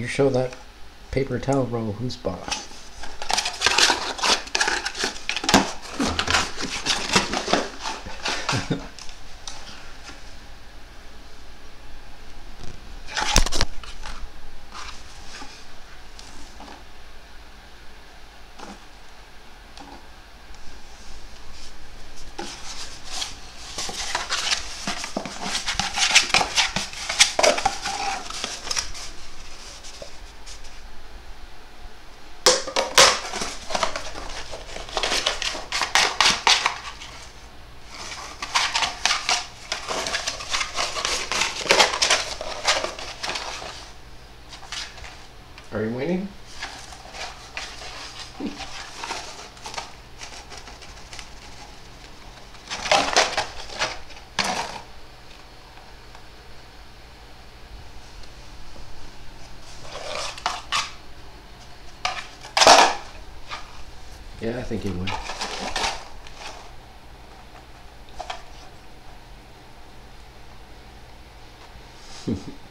You show that paper towel roll. Who's boss? Are you winning? Yeah, I think he would.